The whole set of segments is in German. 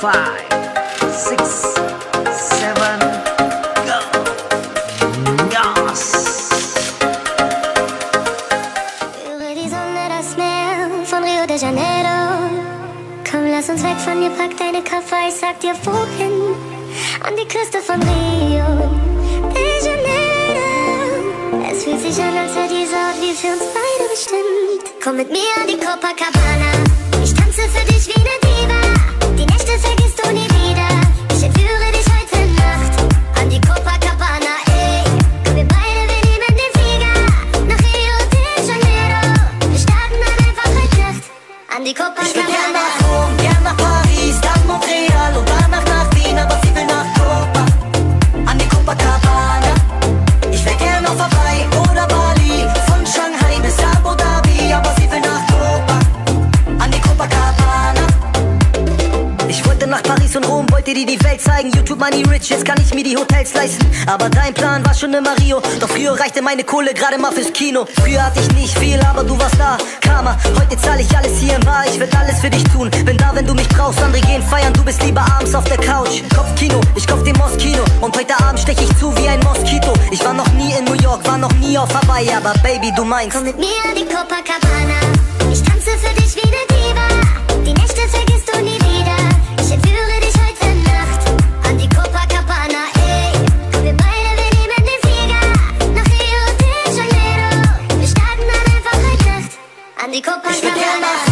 five, six, seven, go. Yes. Höre die Sonne, das Meer von Rio de Janeiro. Komm, lass uns weg von hier, pack deine Koffer, ich sag dir wohin. An die Küste von Rio de Janeiro. Es fühlt sich an, als wäre dieser Ort wie für uns beide bestimmt. Komm mit mir an die Copacabana. An die Ich will gern Paris und Rom, wollte dir die Welt zeigen. YouTube Money Rich, jetzt kann ich mir die Hotels leisten. Aber dein Plan war schon immer Rio. Doch früher reichte meine Kohle gerade mal fürs Kino. Früher hatte ich nicht viel, aber du warst da. Karma, heute zahle ich alles hier im Bar. Ich werd alles für dich tun. Bin da, wenn du mich brauchst. Andere gehen feiern, du bist lieber abends auf der Couch. Kopfkino, ich kauf dir Moskino. Und heute Abend stech ich zu wie ein Moskito. Ich war noch nie in New York, war noch nie auf Hawaii. Aber Baby, du meinst. Komm mit mir an die Copacabana. An die Ich will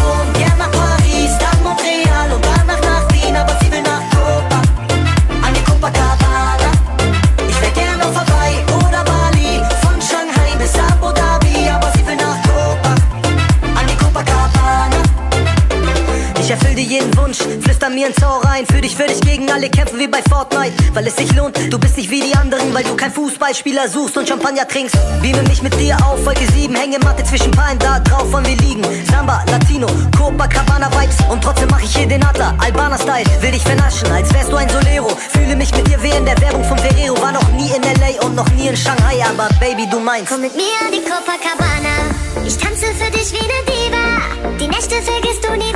jeden Wunsch, flüster mir ins Ohr rein. Für dich würde ich gegen alle kämpfen wie bei Fortnite, weil es sich lohnt. Du bist nicht wie die anderen, weil du kein Fußballspieler suchst und Champagner trinkst. Beame mich mit dir auf, Folge 7, Hängematte zwischen Palmen, da drauf wollen wir liegen. Samba, Latino, Copacabana Vibes und trotzdem mach ich hier den Adler. Albaner Style, will dich vernaschen, als wärst du ein Solero. Fühle mich mit dir wie in der Werbung von Ferrero. War noch nie in L.A. und noch nie in Shanghai, aber Baby, du meinst. Komm mit mir an die Copacabana. Ich tanze für dich wie eine Diva. Die Nächte vergisst du nie